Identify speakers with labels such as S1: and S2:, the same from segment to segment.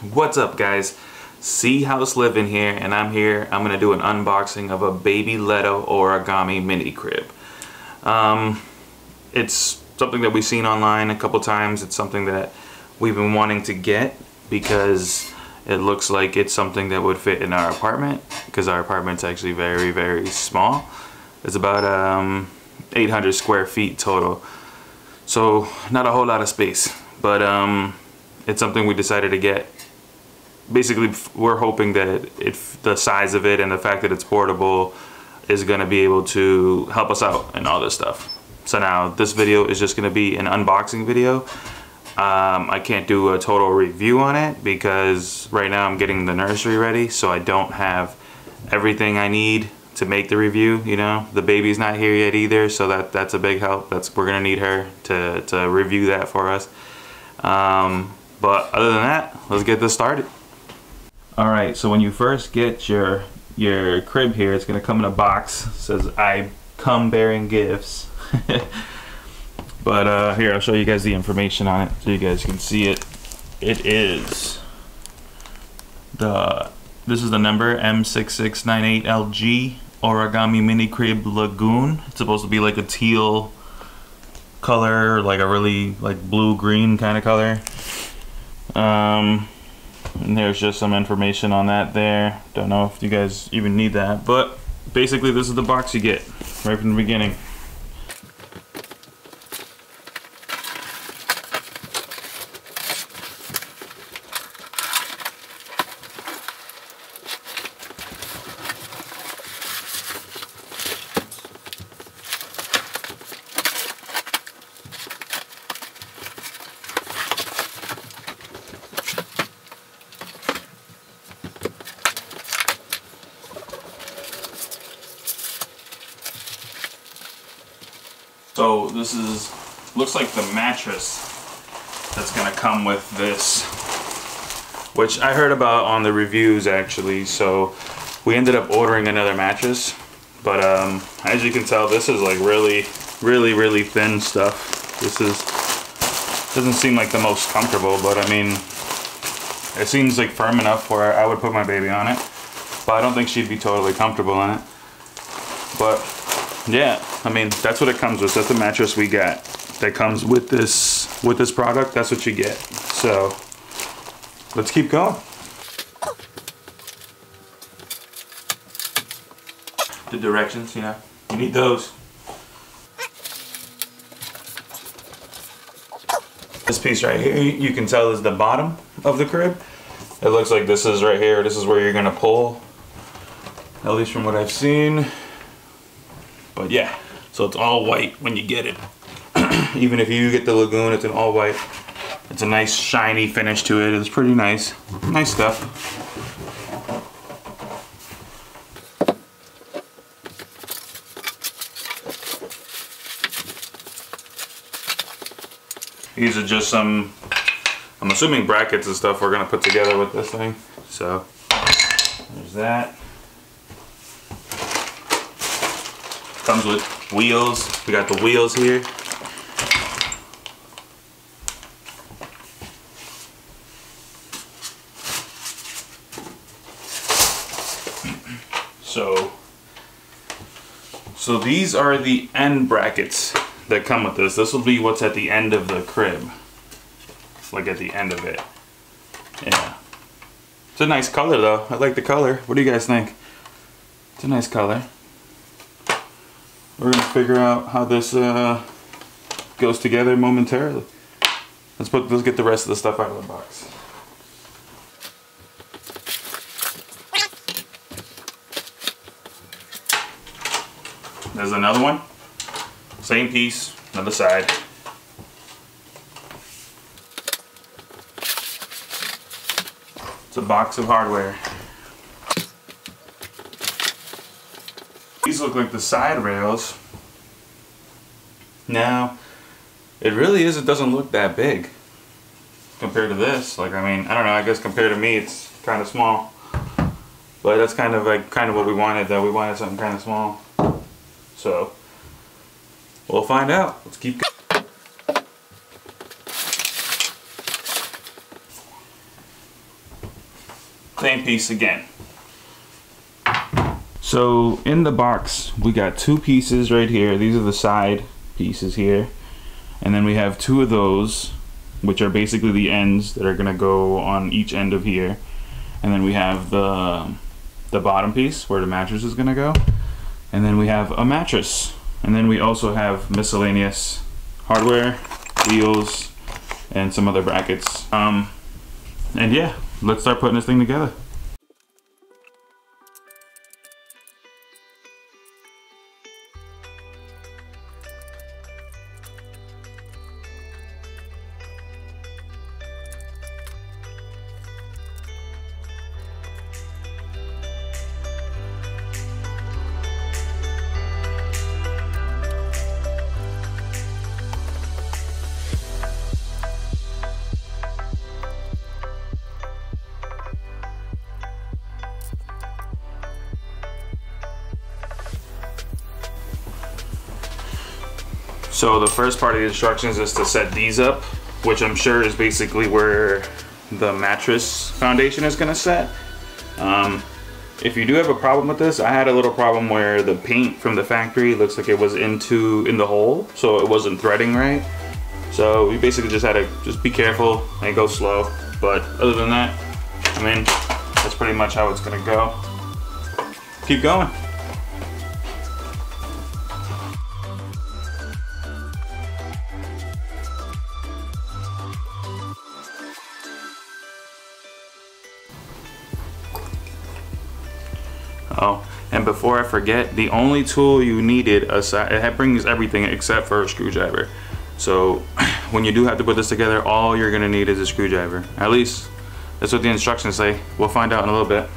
S1: What's up guys? C House Living here and I'm here. I'm going to do an unboxing of a Babyletto origami mini crib. Um, it's something that we've seen online a couple times. It's something that we've been wanting to get because it looks like it's something that would fit in our apartment because our apartment's actually very very small. It's about um, 800 square feet total. So not a whole lot of space but um, it's something we decided to get basically we're hoping that if the size of it and the fact that it's portable is going to be able to help us out and all this stuff. So now this video is just going to be an unboxing video. Um, I can't do a total review on it because right now I'm getting the nursery ready so I don't have everything I need to make the review you know the baby's not here yet either so that that's a big help that's we're gonna need her to, to review that for us um, but other than that let's get this started Alright, so when you first get your your crib here, it's gonna come in a box. It says I come bearing gifts. but uh, here, I'll show you guys the information on it so you guys can see it. It is the this is the number M6698LG Origami Mini Crib Lagoon. It's supposed to be like a teal color, like a really like blue green kind of color. Um, and there's just some information on that there. Don't know if you guys even need that, but basically this is the box you get right from the beginning. So this is, looks like the mattress that's gonna come with this, which I heard about on the reviews actually. So we ended up ordering another mattress, but um, as you can tell, this is like really, really, really thin stuff. This is, doesn't seem like the most comfortable, but I mean, it seems like firm enough where I would put my baby on it, but I don't think she'd be totally comfortable on it. But yeah, I mean, that's what it comes with. That's the mattress we got that comes with this with this product. That's what you get. So let's keep going. The directions, you know, you need those. This piece right here, you can tell is the bottom of the crib. It looks like this is right here. This is where you're gonna pull, at least from what I've seen. But yeah, so it's all white when you get it. Even if you get the Lagoon, it's an all white. It's a nice shiny finish to it. It's pretty nice. Nice stuff. These are just some, I'm assuming brackets and stuff we're gonna put together with this thing. So, there's that. Comes with wheels. We got the wheels here. So, so these are the end brackets that come with this. This will be what's at the end of the crib. Like at the end of it. Yeah. It's a nice color though. I like the color. What do you guys think? It's a nice color we're gonna figure out how this uh, goes together momentarily. Let's put let's get the rest of the stuff out of the box. There's another one. Same piece, another side. It's a box of hardware. These look like the side rails. Now, it really is, it doesn't look that big compared to this. Like, I mean, I don't know, I guess compared to me, it's kind of small. But that's kind of like, kind of what we wanted though. We wanted something kind of small. So, we'll find out. Let's keep going. same piece again. So in the box, we got two pieces right here. These are the side pieces here. And then we have two of those, which are basically the ends that are gonna go on each end of here. And then we have the, the bottom piece where the mattress is gonna go. And then we have a mattress. And then we also have miscellaneous hardware, wheels, and some other brackets. Um, and yeah, let's start putting this thing together. So the first part of the instructions is to set these up, which I'm sure is basically where the mattress foundation is gonna set. Um, if you do have a problem with this, I had a little problem where the paint from the factory looks like it was into in the hole, so it wasn't threading right. So you basically just had to just be careful and go slow. But other than that, I mean, that's pretty much how it's gonna go. Keep going. Before I forget, the only tool you needed aside, it brings everything except for a screwdriver. So when you do have to put this together, all you're gonna need is a screwdriver. At least that's what the instructions say. We'll find out in a little bit.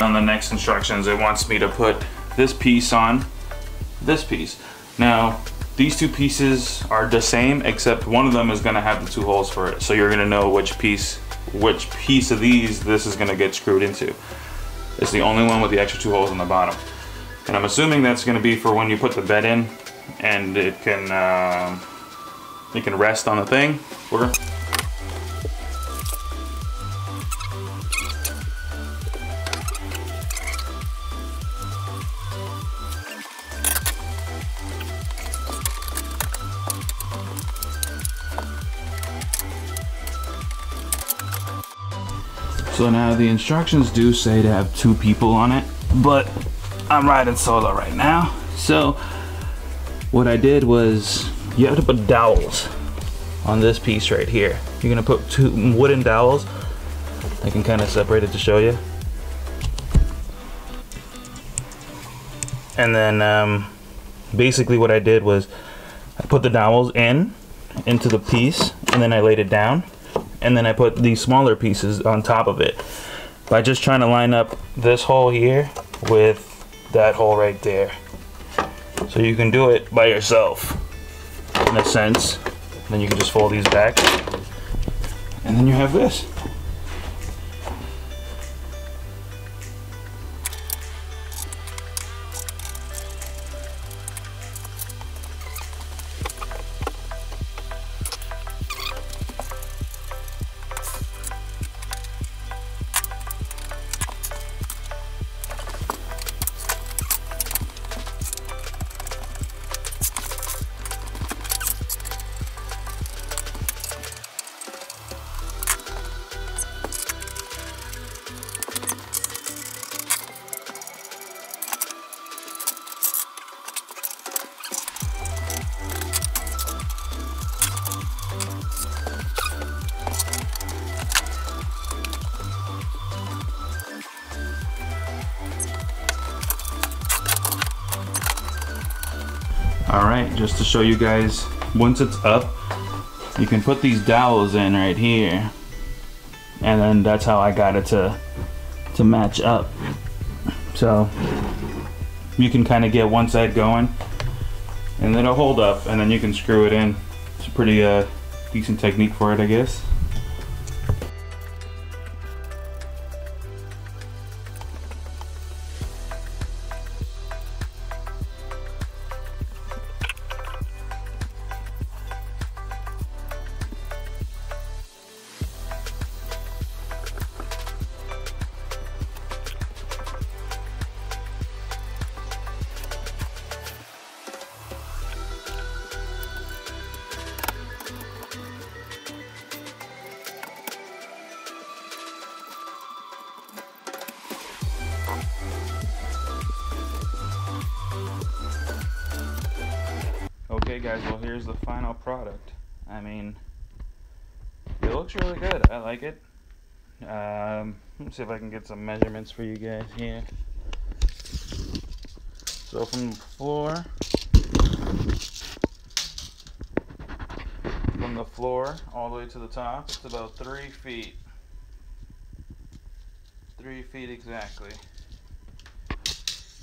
S1: On the next instructions, it wants me to put this piece on this piece. Now, these two pieces are the same, except one of them is gonna have the two holes for it. So you're gonna know which piece, which piece of these this is gonna get screwed into. It's the only one with the extra two holes on the bottom. And I'm assuming that's gonna be for when you put the bed in and it can, uh, it can rest on the thing. Or So now the instructions do say to have two people on it, but I'm riding solo right now. So what I did was you have to put dowels on this piece right here. You're gonna put two wooden dowels. I can kind of separate it to show you. And then um, basically what I did was I put the dowels in into the piece and then I laid it down and then I put these smaller pieces on top of it by just trying to line up this hole here with that hole right there. So you can do it by yourself in a sense. Then you can just fold these back and then you have this. All right, just to show you guys, once it's up, you can put these dowels in right here. And then that's how I got it to, to match up. So you can kind of get one side going and then it'll hold up and then you can screw it in. It's a pretty uh, decent technique for it, I guess. Guys, well here's the final product. I mean, it looks really good. I like it. Um, let's see if I can get some measurements for you guys here. So from the floor, from the floor all the way to the top, it's about three feet. Three feet exactly.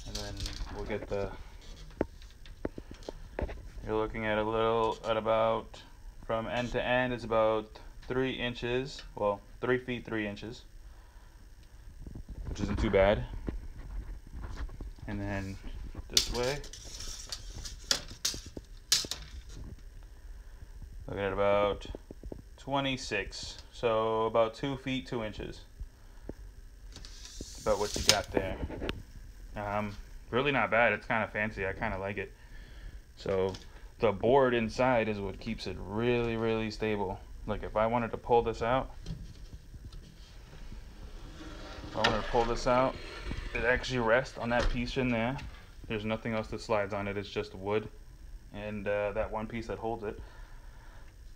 S1: And then we'll get the, you're looking at a little, at about, from end to end, it's about three inches, well, three feet, three inches, which isn't too bad. And then this way, look at about 26, so about two feet, two inches. About what you got there. Um, really not bad. It's kind of fancy. I kind of like it. So the board inside is what keeps it really, really stable. Like if I wanted to pull this out, I wanted to pull this out, it actually rests on that piece in there. There's nothing else that slides on it. It's just wood and uh, that one piece that holds it.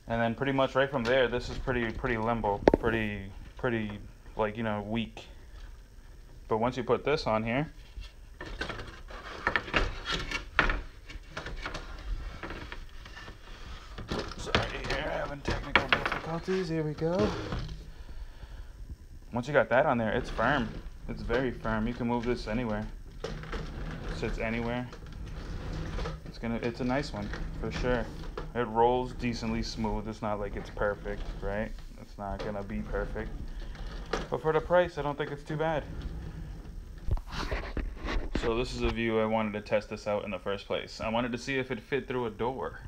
S1: And then pretty much right from there, this is pretty pretty limbo, pretty pretty like you know weak. But once you put this on here, difficulties. Here we go. Once you got that on there, it's firm. It's very firm. You can move this anywhere. It sits anywhere. It's gonna. It's a nice one for sure. It rolls decently smooth. It's not like it's perfect, right? It's not gonna be perfect. But for the price, I don't think it's too bad. So this is a view I wanted to test this out in the first place. I wanted to see if it fit through a door.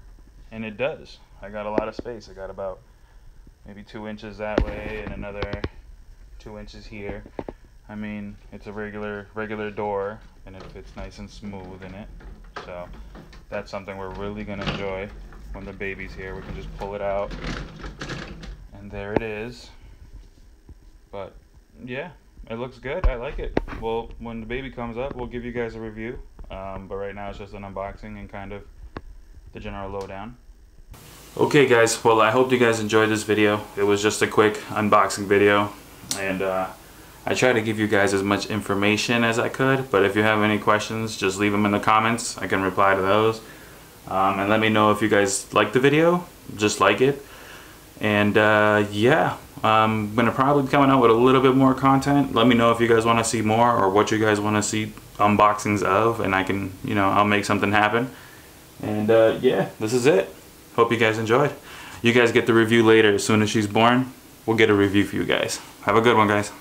S1: And it does. I got a lot of space. I got about maybe two inches that way and another two inches here. I mean, it's a regular regular door and it fits nice and smooth in it. So that's something we're really gonna enjoy when the baby's here. We can just pull it out and there it is. But yeah, it looks good. I like it. Well, when the baby comes up, we'll give you guys a review. Um, but right now it's just an unboxing and kind of the general lowdown. Okay guys, well I hope you guys enjoyed this video. It was just a quick unboxing video and uh, I try to give you guys as much information as I could but if you have any questions just leave them in the comments. I can reply to those. Um, and let me know if you guys like the video, just like it. And uh, yeah, I'm going to probably be coming out with a little bit more content. Let me know if you guys want to see more or what you guys want to see unboxings of and I can, you know, I'll make something happen. And uh, yeah, this is it. Hope you guys enjoyed. You guys get the review later. As soon as she's born, we'll get a review for you guys. Have a good one, guys.